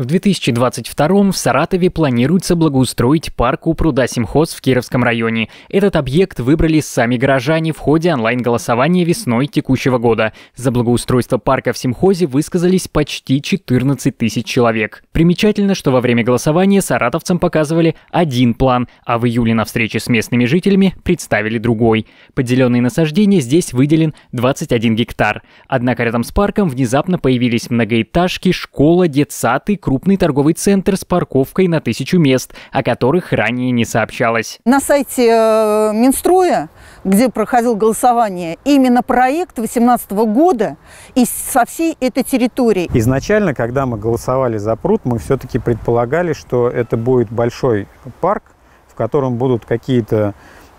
В 2022 в Саратове планируется благоустроить парк у пруда Симхоз в Кировском районе. Этот объект выбрали сами горожане в ходе онлайн-голосования весной текущего года. За благоустройство парка в Симхозе высказались почти 14 тысяч человек. Примечательно, что во время голосования саратовцам показывали один план, а в июле на встрече с местными жителями представили другой. Под зеленые насаждения здесь выделен 21 гектар. Однако рядом с парком внезапно появились многоэтажки, школа, детсад и крупный торговый центр с парковкой на тысячу мест, о которых ранее не сообщалось. На сайте э, Минстроя, где проходил голосование, именно проект 2018 года и со всей этой территории. Изначально, когда мы голосовали за пруд, мы все-таки предполагали, что это будет большой парк, в котором будут какие-то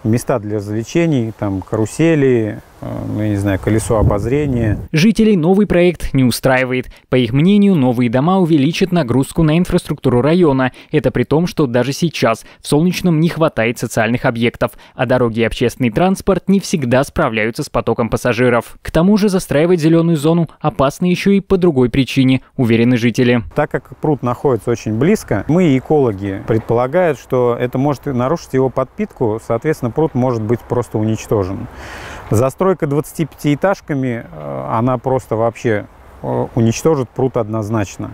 места для развлечений, там карусели, ну, я не знаю, колесо обозрения. Жителей новый проект не устраивает. По их мнению, новые дома увеличат нагрузку на инфраструктуру района. Это при том, что даже сейчас в Солнечном не хватает социальных объектов, а дороги и общественный транспорт не всегда справляются с потоком пассажиров. К тому же застраивать зеленую зону опасно еще и по другой причине, уверены жители. Так как пруд находится очень близко, мы, экологи, предполагают, что это может нарушить его подпитку, соответственно, пруд может быть просто уничтожен. Застройка 25-этажками, э, она просто вообще э, уничтожит пруд однозначно.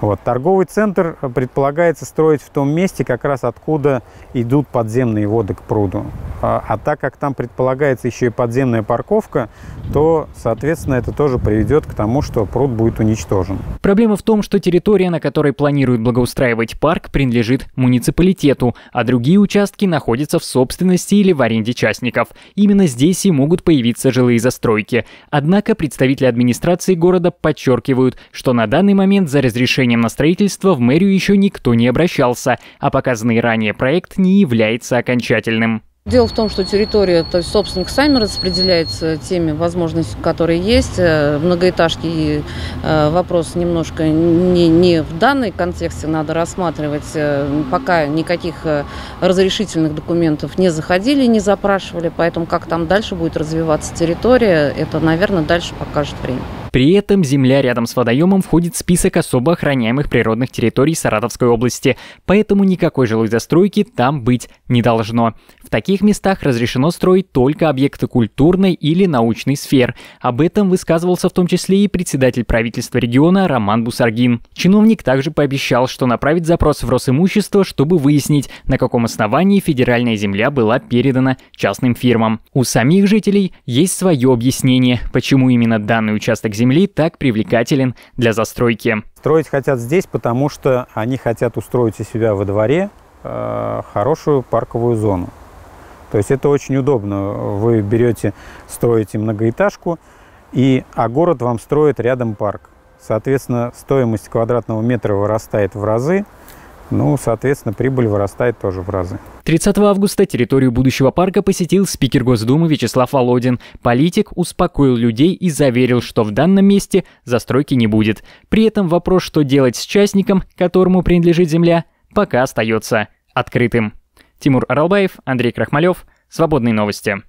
Вот. Торговый центр предполагается строить в том месте, как раз откуда идут подземные воды к пруду. А, а так как там предполагается еще и подземная парковка, то, соответственно, это тоже приведет к тому, что пруд будет уничтожен. Проблема в том, что территория, на которой планируют благоустраивать парк, принадлежит муниципалитету, а другие участки находятся в собственности или в аренде частников. Именно здесь и могут появиться жилые застройки. Однако представители администрации города подчеркивают, что на данный момент за разрешением на строительство в мэрию еще никто не обращался, а показанный ранее проект не является окончательным. Дело в том, что территория, то есть собственник сами распределяется теми возможностями, которые есть. Э, многоэтажки э, вопрос немножко не, не в данной контексте надо рассматривать. Э, пока никаких разрешительных документов не заходили, не запрашивали, поэтому как там дальше будет развиваться территория, это, наверное, дальше покажет время. При этом земля рядом с водоемом входит в список особо охраняемых природных территорий Саратовской области, поэтому никакой жилой застройки там быть не должно. В таких местах разрешено строить только объекты культурной или научной сфер. Об этом высказывался в том числе и председатель правительства региона Роман Бусаргин. Чиновник также пообещал, что направит запрос в Росимущество, чтобы выяснить, на каком основании федеральная земля была передана частным фирмам. У самих жителей есть свое объяснение, почему именно данный участок земли так привлекателен для застройки. Строить хотят здесь, потому что они хотят устроить у себя во дворе э, хорошую парковую зону. То есть это очень удобно. Вы берете, строите многоэтажку, и, а город вам строит рядом парк. Соответственно, стоимость квадратного метра вырастает в разы, ну, соответственно, прибыль вырастает тоже в разы. 30 августа территорию будущего парка посетил спикер Госдумы Вячеслав Володин. Политик успокоил людей и заверил, что в данном месте застройки не будет. При этом вопрос, что делать с частником, которому принадлежит земля, пока остается открытым. Тимур Аралбаев, Андрей Крахмалев. Свободные новости.